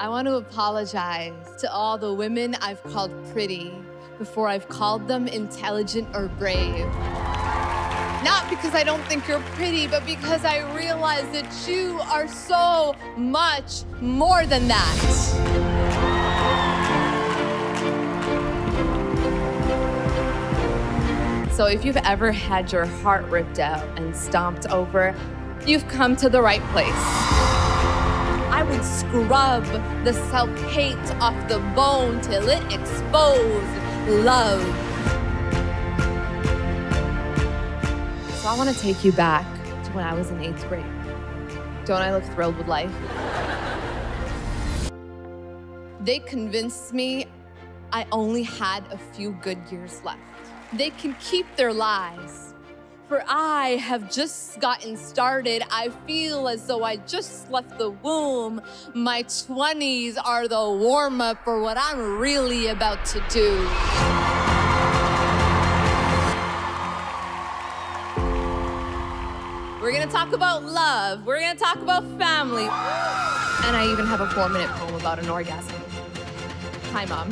I want to apologize to all the women I've called pretty before I've called them intelligent or brave. Not because I don't think you're pretty, but because I realize that you are so much more than that. So if you've ever had your heart ripped out and stomped over, you've come to the right place. I would scrub the self-hate off the bone till it exposed love. So I want to take you back to when I was in eighth grade. Don't I look thrilled with life? They convinced me I only had a few good years left. They can keep their lies. For I have just gotten started. I feel as though I just left the womb. My 20s are the warm up for what I'm really about to do. We're gonna talk about love. We're gonna talk about family. And I even have a four minute poem about an orgasm. Hi, Mom.